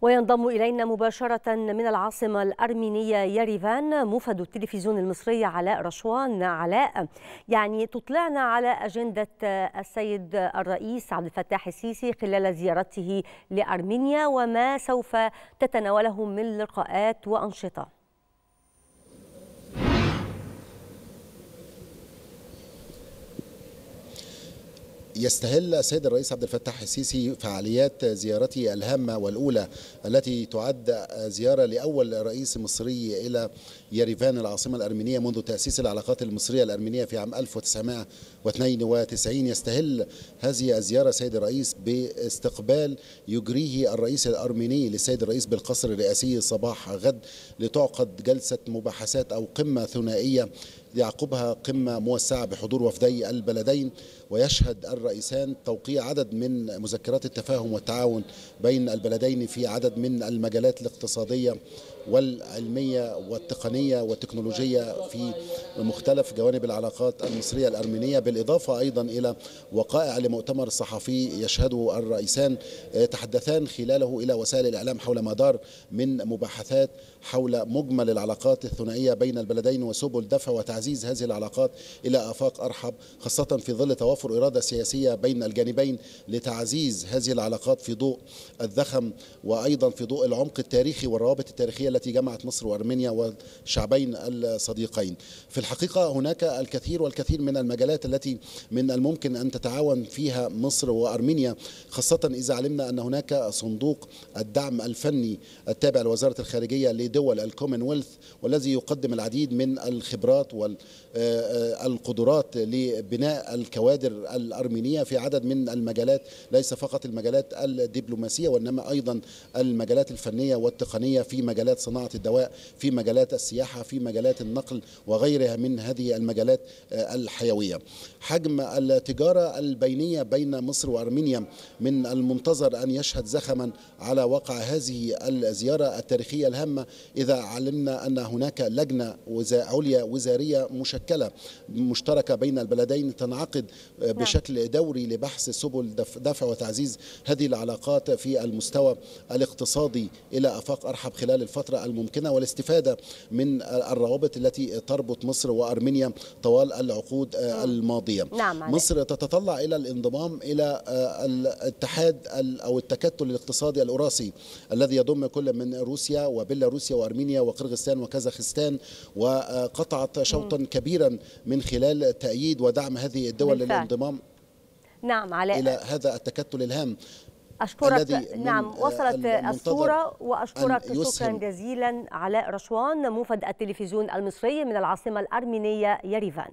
وينضم إلينا مباشرة من العاصمة الأرمينية يريفان مفد التلفزيون المصري علاء رشوان. علاء يعني تطلعنا على أجندة السيد الرئيس عبد الفتاح السيسي خلال زيارته لأرمينيا وما سوف تتناوله من لقاءات وأنشطة. يستهل السيد الرئيس عبد الفتاح السيسي فعاليات زيارته الهامة والأولى التي تعد زيارة لأول رئيس مصري إلى يريفان العاصمة الأرمينية منذ تأسيس العلاقات المصرية الأرمينية في عام 1992 يستهل هذه الزيارة سيد الرئيس باستقبال يجريه الرئيس الأرميني للسيد الرئيس بالقصر الرئاسي صباح غد لتعقد جلسة مباحثات أو قمة ثنائية يعقبها قمة موسعة بحضور وفدي البلدين ويشهد الرئيسان توقيع عدد من مذكرات التفاهم والتعاون بين البلدين في عدد من المجالات الاقتصادية. والعلمية والتقنية والتكنولوجية في مختلف جوانب العلاقات المصرية الأرمينية بالإضافة أيضا إلى وقائع لمؤتمر صحفي يشهده الرئيسان تحدثان خلاله إلى وسائل الإعلام حول ما دار من مباحثات حول مجمل العلاقات الثنائية بين البلدين وسبل دفع وتعزيز هذه العلاقات إلى آفاق أرحب خاصة في ظل توافر إرادة سياسية بين الجانبين لتعزيز هذه العلاقات في ضوء الذخم وأيضا في ضوء العمق التاريخي والروابط التاريخية التي جمعت مصر وأرمينيا والشعبين الصديقين. في الحقيقة هناك الكثير والكثير من المجالات التي من الممكن أن تتعاون فيها مصر وأرمينيا خاصة إذا علمنا أن هناك صندوق الدعم الفني التابع لوزارة الخارجية لدول الكومنولث والذي يقدم العديد من الخبرات والقدرات لبناء الكوادر الأرمينية في عدد من المجالات ليس فقط المجالات الدبلوماسية وإنما أيضا المجالات الفنية والتقنية في مجالات صناعة الدواء في مجالات السياحة في مجالات النقل وغيرها من هذه المجالات الحيوية. حجم التجارة البينية بين مصر وأرمينيا من المنتظر أن يشهد زخما على وقع هذه الزيارة التاريخية الهامة إذا علمنا أن هناك لجنة عليا وزارية مشكلة مشتركة بين البلدين تنعقد بشكل دوري لبحث سبل دفع وتعزيز هذه العلاقات في المستوى الاقتصادي إلى أفاق أرحب خلال الفترة الممكنة والاستفادة من الروابط التي تربط مصر وأرمينيا طوال العقود الماضية. نعم مصر تتطلع إلى الانضمام إلى الاتحاد أو التكتل الاقتصادي الأوراسي الذي يضم كل من روسيا وبيلاروسيا وأرمينيا وقرغستان وكازاخستان وقطعت شوطا كبيرا من خلال تأييد ودعم هذه الدول بالفعل. للانضمام نعم علاء إلى هذا التكتل الهام. أشكرك نعم وصلت الصورة وأشكرك شكرا جزيلا علاء رشوان موفد التلفزيون المصري من العاصمة الأرمينية يريفان.